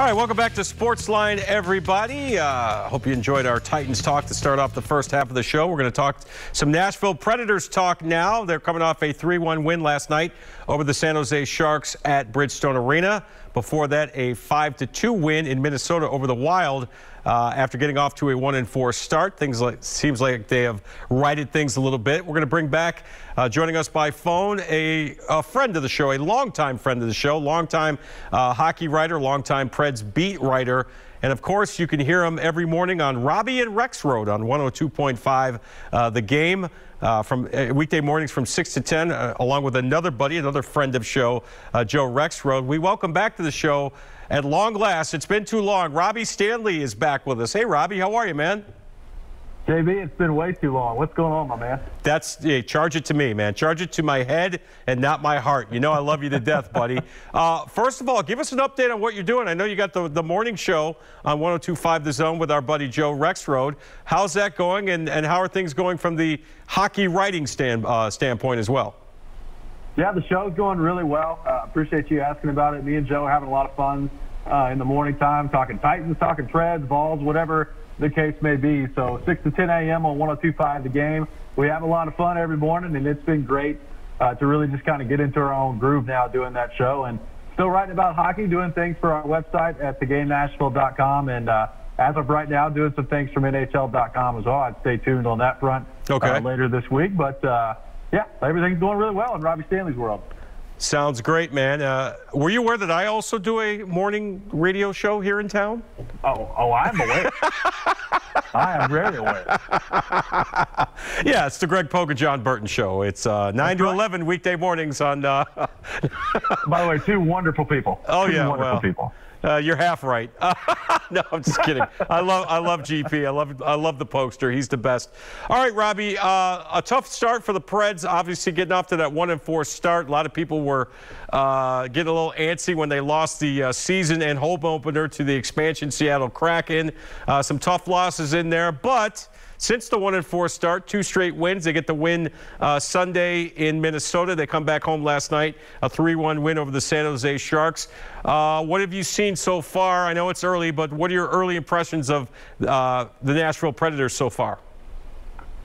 All right, welcome back to Sportsline, everybody. Uh, hope you enjoyed our Titans talk to start off the first half of the show. We're going to talk some Nashville Predators talk now. They're coming off a 3-1 win last night over the San Jose Sharks at Bridgestone Arena. Before that, a 5-2 win in Minnesota over the Wild uh, after getting off to a 1-4 start. Things like seems like they have righted things a little bit. We're going to bring back, uh, joining us by phone, a, a, friend of the show, a longtime friend of the show, longtime uh, hockey writer, longtime Preds beat writer. And of course, you can hear him every morning on Robby and Rexrode on 102.5 uh, The Game. Uh, from uh, weekday mornings from 6 to 10, uh, along with another buddy, another friend of show, uh, Joe Road. We welcome back to the show at long last. It's been too long. Robby Stanley is back with us. Hey, Robby, how are you, man? JB, it's been way too long. What's going on, my man? That's yeah, charge it to me, man. Charge it to my head and not my heart. You know I love you to death, buddy. Uh, first of all, give us an update on what you're doing. I know you got the, the morning show on 102.5 The Zone with our buddy Joe Rexrode. How's that going, and, and how are things going from the hockey writing stand, uh, standpoint as well? Yeah, the show's going really well. Uh, appreciate you asking about it. Me and Joe are having a lot of fun uh, in the morning time, talking Titans, talking Preds, Vols, whatever the case may be. So 6 to 10 a.m. on 102.5 The Game. We have a lot of fun every morning, and it's been great uh, to really just kind of get into our own groove now doing that show. And still writing about hockey, doing things for our website at thegamenashville.com. And uh, as of right now, doing some things from NHL.com as well. I'd stay tuned on that front okay. uh, later this week. But uh, yeah, everything's going really well in Robby Stanley's world. Sounds great, man. Uh, were you aware that I also do a morning radio show here in town? Oh, oh, I'm aware. I am very aware. yeah, it's the Greg Pogue Jon Burton show. It's uh, 9 That's to right. 11 weekday mornings on. Uh... By the way, two wonderful people. Oh, two yeah. Wonderful well, people. Uh, you're half right. no, I'm just kidding. I love I love GP. I love I love the poster. He's the best. All right, Robby. Uh, a tough start for the Preds. Obviously, getting off to that one and four start. A lot of people were uh, getting a little antsy when they lost the uh, season and home opener to the expansion Seattle Kraken. Uh, some tough losses in there, but since the one and four start, two straight wins. They get the win uh, Sunday in Minnesota. They come back home last night, a 3-1 win over the San Jose Sharks. Uh, what have you seen so far? I know it's early, but what are your early impressions of uh, the Nashville Predators so far?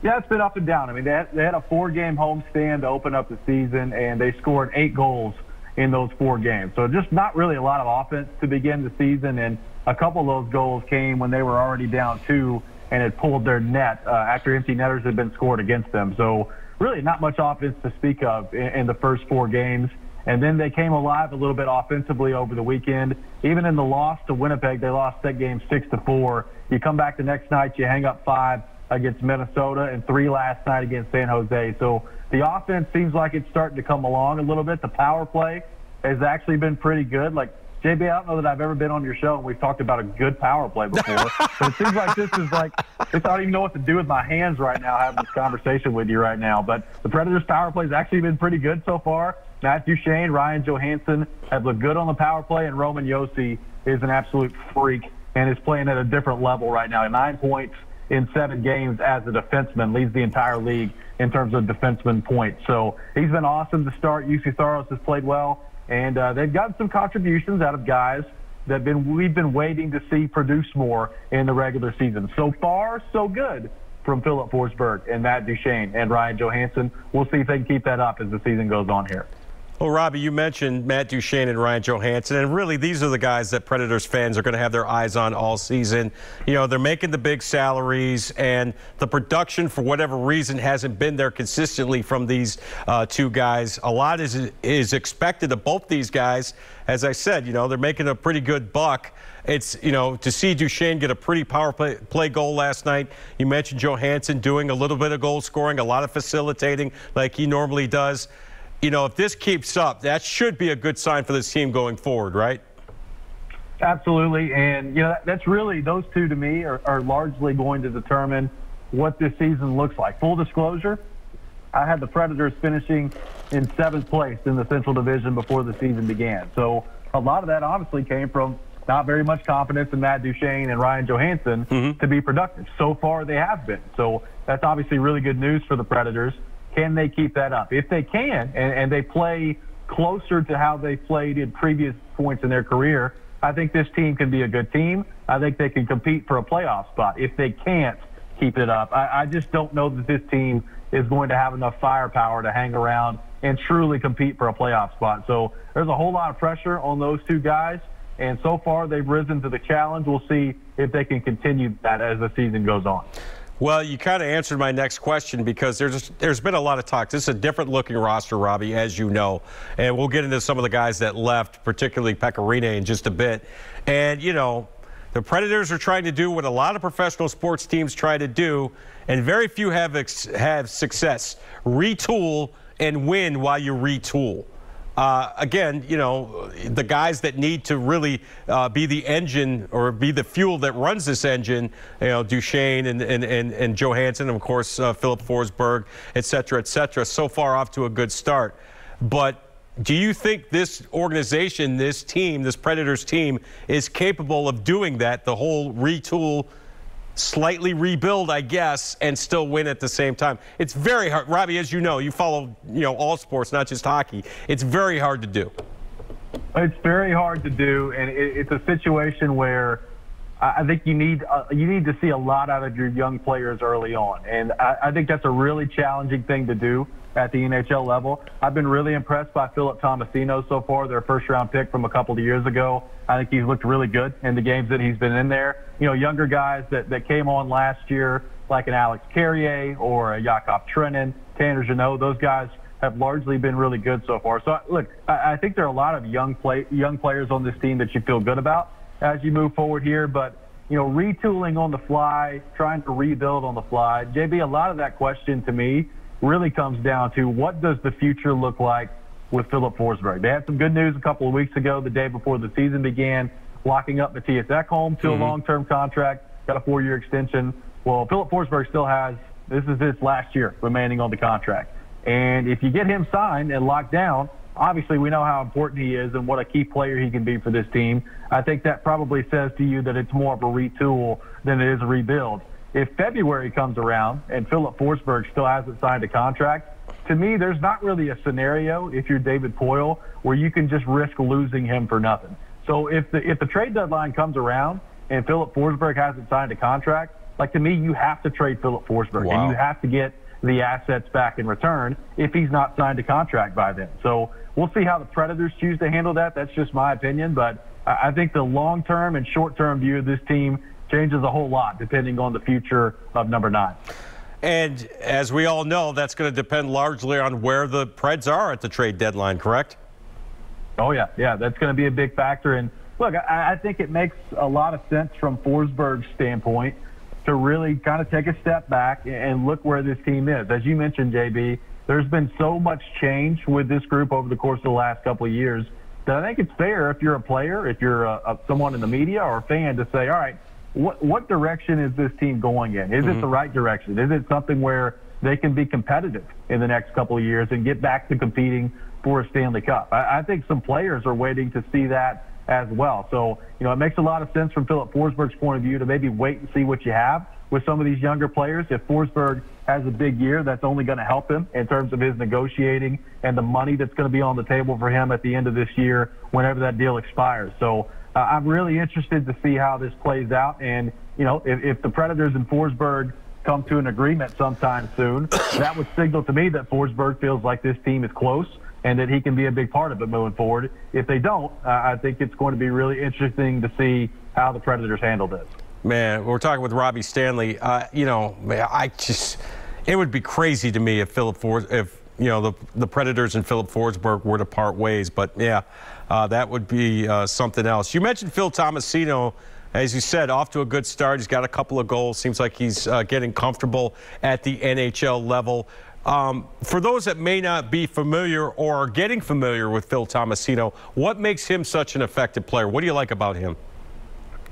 Yeah, it's been up and down. I mean, they had, they had a four-game homestand to open up the season, and they scored eight goals in those four games. So just not really a lot of offense to begin the season, and a couple of those goals came when they were already down two and had pulled their net uh, after empty netters had been scored against them. So really not much offense to speak of in, in the first four games. And then they came alive a little bit offensively over the weekend. Even in the loss to Winnipeg, they lost that game six to four. You come back the next night, you hang up five against Minnesota and three last night against San Jose. So the offense seems like it's starting to come along a little bit. The power play has actually been pretty good. Like JB, I don't know that I've ever been on your show and we've talked about a good power play before. but it seems like this is like, I don't even know what to do with my hands right now having this conversation with you right now. But the Predators' power play has actually been pretty good so far. Matt Duchene, Ryan Johansen have looked good on the power play, and Roman Josi is an absolute freak and is playing at a different level right now. Nine points in seven games as a defenseman, leads the entire league in terms of defenseman points. So he's been awesome to start. Juuse Saros has played well. And uh, they've gotten some contributions out of guys that been we've been waiting to see produce more in the regular season. So far, so good from Filip Forsberg and Matt Duchene and Ryan Johansen. We'll see if they can keep that up as the season goes on here. Well, Robby, you mentioned Matt Duchene and Ryan Johansen, and really these are the guys that Predators fans are going to have their eyes on all season. You know, they're making the big salaries, and the production, for whatever reason, hasn't been there consistently from these uh, two guys. A lot is, is expected of both these guys. As I said, you know, they're making a pretty good buck. It's, you know, to see Duchene get a pretty power play, play goal last night. You mentioned Johansen doing a little bit of goal scoring, a lot of facilitating like he normally does you know, if this keeps up, that should be a good sign for this team going forward, right? Absolutely. And, you know, that's really, those two to me are, are largely going to determine what this season looks like. Full disclosure, I had the Predators finishing in seventh place in the Central Division before the season began. So a lot of that honestly came from not very much confidence in Matt Duchene and Ryan Johansen mm-hmm. to be productive. So far, they have been. So that's obviously really good news for the Predators. Can they keep that up? If they can, and, and they play closer to how they played in previous points in their career, I think this team can be a good team. I think they can compete for a playoff spot. If they can't keep it up, I, I just don't know that this team is going to have enough firepower to hang around and truly compete for a playoff spot. So there's a whole lot of pressure on those two guys. And so far, they've risen to the challenge. We'll see if they can continue that as the season goes on. Well, you kind of answered my next question because there's there's been a lot of talk. This is a different looking roster, Robby, as you know, and we'll get into some of the guys that left, particularly Pekka Rinne, in just a bit. And you know, the Predators are trying to do what a lot of professional sports teams try to do, and very few have have success: retool and win while you retool. Uh, again, you know, the guys that need to really uh, be the engine or be the fuel that runs this engine, you know, Duchene and, and, and, and Johansen, and of course, uh, Filip Forsberg, et cetera, et cetera, so far off to a good start. But do you think this organization, this team, this Predators team, is capable of doing that, the whole retool? Slightly rebuild, I guess, and still win at the same time. It's very hard. Robby, as you know, you follow you know all sports, not just hockey. It's very hard to do. It's very hard to do, and it's a situation where I think you need uh, you need to see a lot out of your young players early on, and I, I think that's a really challenging thing to do at the NHL level. I've been really impressed by Philip Tomasino so far, their first round pick from a couple of years ago. I think he's looked really good in the games that he's been in there. You know, younger guys that, that came on last year, like an Alex Carrier or a Yakov Trenin, Tanner Jeannot, those guys have largely been really good so far. So, look, I, I think there are a lot of young play, young players on this team that you feel good about as you move forward here. But, you know, retooling on the fly, trying to rebuild on the fly. JB, a lot of that question to me really comes down to what does the future look like with Filip Forsberg. They had some good news a couple of weeks ago, the day before the season began, locking up Mattias Ekholm to mm-hmm. a long-term contract, got a four-year extension. Well, Filip Forsberg still has this is his last year remaining on the contract, and if you get him signed and locked down, obviously we know how important he is and what a key player he can be for this team. I think that probably says to you that it's more of a retool than it is a rebuild. If February comes around and Filip Forsberg still hasn't signed a contract, to me, there's not really a scenario if you're David Poile where you can just risk losing him for nothing. So if the if the trade deadline comes around and Filip Forsberg hasn't signed a contract, like to me, you have to trade Filip Forsberg wow. and you have to get the assets back in return if he's not signed a contract by then. So we'll see how the Predators choose to handle that. That's just my opinion, but I think the long term and short term view of this team changes a whole lot depending on the future of number nine. And as we all know, that's going to depend largely on where the Preds are at the trade deadline, correct? Oh, yeah. Yeah, that's going to be a big factor. And look, I, I think it makes a lot of sense from Forsberg's standpoint to really kind of take a step back and look where this team is. As you mentioned, JB, there's been so much change with this group over the course of the last couple of years that I think it's fair if you're a player, if you're a, a, someone in the media or a fan to say, all right, what what direction is this team going in? Is mm-hmm. it the right direction? Is it something where they can be competitive in the next couple of years and get back to competing for a Stanley Cup? I, I think some players are waiting to see that as well. So, you know, it makes a lot of sense from Filip Forsberg's point of view to maybe wait and see what you have with some of these younger players. If Forsberg has a big year, that's only going to help him in terms of his negotiating and the money that's going to be on the table for him at the end of this year whenever that deal expires. So uh, I'm really interested to see how this plays out. And, you know, if, if the Predators and Forsberg come to an agreement sometime soon, that would signal to me that Forsberg feels like this team is close and that he can be a big part of it moving forward. If they don't, uh, I think it's going to be really interesting to see how the Predators handle this. Man, we're talking with Robby Stanley. Uh, you know, I just, it would be crazy to me if Philip Ford, if you know the the Predators and Filip Forsberg were to part ways. But yeah, uh, that would be uh, something else. You mentioned Phil Tomasino. As you said, off to a good start. He's got a couple of goals. Seems like he's uh, getting comfortable at the NHL level. Um, for those that may not be familiar or are getting familiar with Phil Tomasino, what makes him such an effective player? What do you like about him?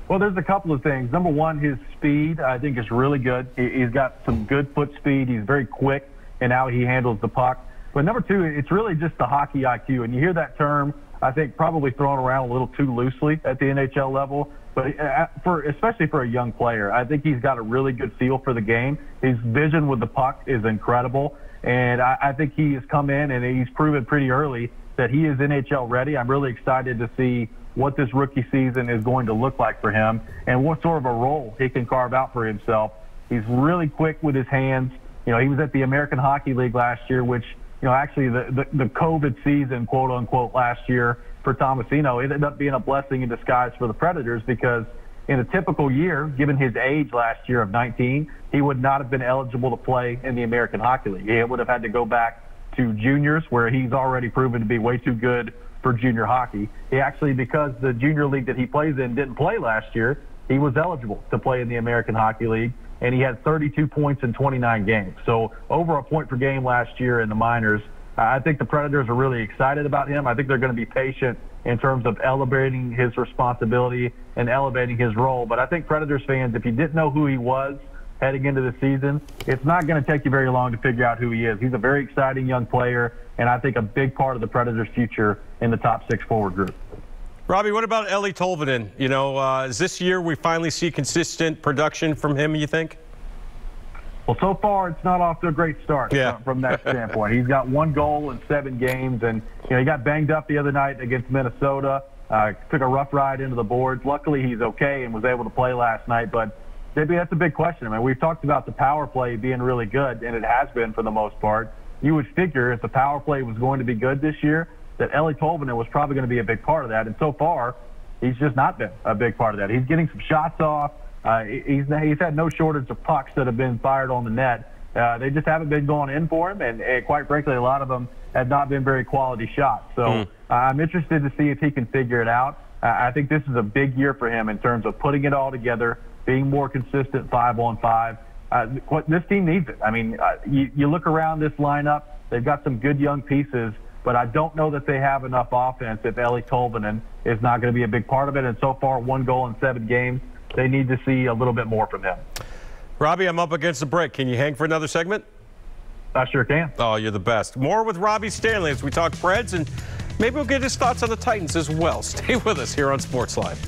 Well, there's a couple of things. Number one, his speed, I think, is really good. He's got some good foot speed. He's very quick in how he handles the puck. But number two, it's really just the hockey IQ. And you hear that term I think probably thrown around a little too loosely at the NHL level. But uh, for especially for a young player, I think he's got a really good feel for the game. His vision with the puck is incredible, and I, I think he has come in and he's proven pretty early that he is NHL ready. I'm really excited to see what this rookie season is going to look like for him and what sort of a role he can carve out for himself. He's really quick with his hands. You know, he was at the American Hockey League last year, which, you know, actually the, the, the COVID season, quote unquote, last year for Tomasino, ended up being a blessing in disguise for the Predators because in a typical year, given his age last year of 19, he would not have been eligible to play in the American Hockey League. He would have had to go back to juniors where he's already proven to be way too good for junior hockey. He actually, because the junior league that he plays in didn't play last year, he was eligible to play in the American Hockey League, and he had 32 points in 29 games. So over a point per game last year in the minors. I think the Predators are really excited about him. I think they're going to be patient in terms of elevating his responsibility and elevating his role. But I think Predators fans, if you didn't know who he was heading into the season, it's not going to take you very long to figure out who he is. He's a very exciting young player, and I think a big part of the Predators' future in the top six forward group. Robby, what about Eeli Tolvanen? You know, uh, is this year we finally see consistent production from him, you think? Well, so far it's not off to a great start yeah. from, from that standpoint. He's got one goal in seven games, and you know he got banged up the other night against Minnesota. Uh, took a rough ride into the boards. Luckily, he's okay and was able to play last night. But maybe that's a big question. I mean, we've talked about the power play being really good, and it has been for the most part. You would figure if the power play was going to be good this year, that Eeli Tolvanen was probably going to be a big part of that. And so far, he's just not been a big part of that. He's getting some shots off. Uh, he's, he's had no shortage of pucks that have been fired on the net. Uh, they just haven't been going in for him, and, and quite frankly, a lot of them have not been very quality shots. So mm. uh, I'm interested to see if he can figure it out. Uh, I think this is a big year for him in terms of putting it all together, being more consistent five on five. Uh, what this team needs it. I mean, uh, you, you look around this lineup; they've got some good young pieces, but I don't know that they have enough offense if Eeli Tolvanen is not going to be a big part of it. And so far, one goal in seven games they need to see a little bit more from him. Robby, I'm up against the break. Can you hang for another segment? I sure can. Oh, you're the best. More with Robby Stanley as we talk Preds, and maybe we'll get his thoughts on the Titans as well. Stay with us here on Sportsline.